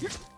First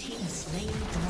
team slain.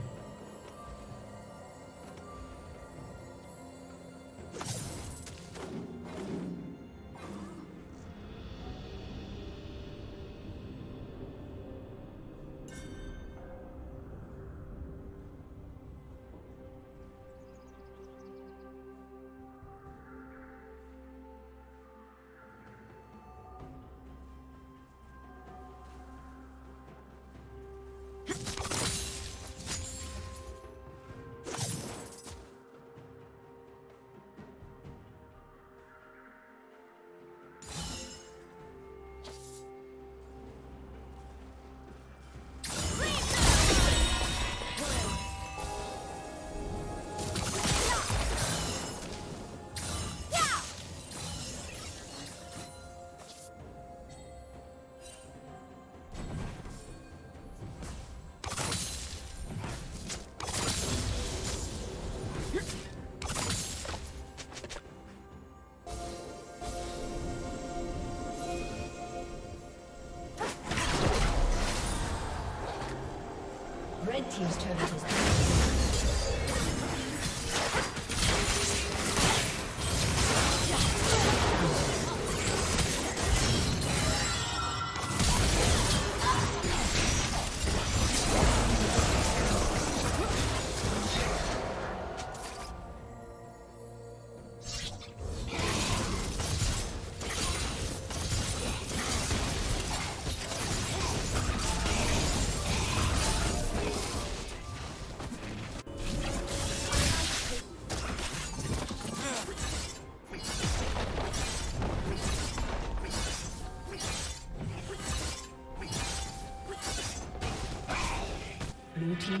Team's turret has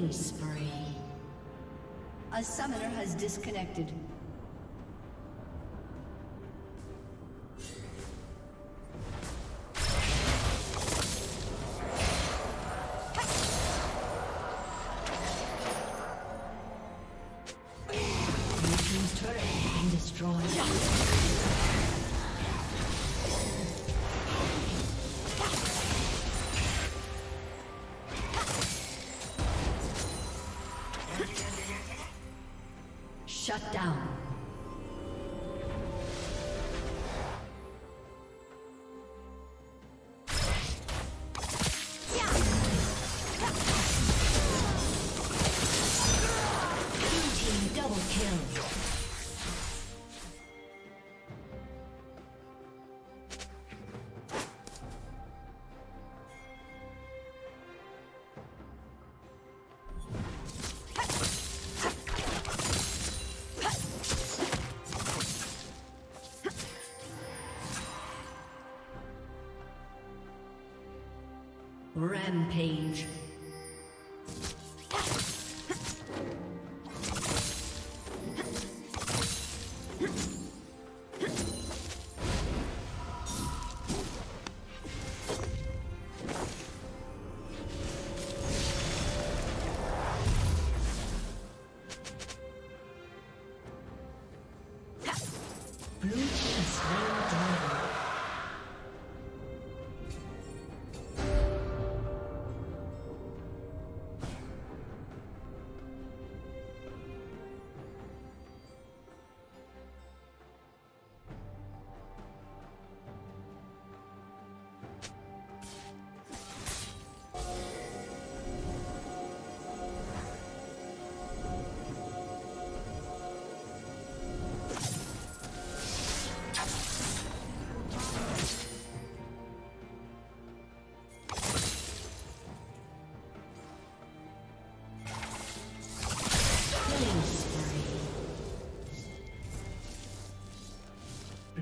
Killing spree. A summoner has disconnected. Destroyed. Shut down. Rampage.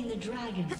Slain the dragon.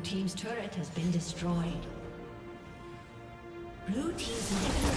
Team's turret has been destroyed. Blue team's inhibitor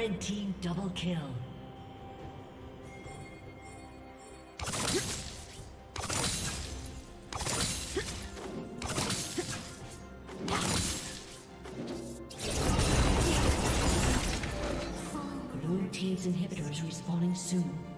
Red team double kill. Blue team's inhibitor is respawning soon.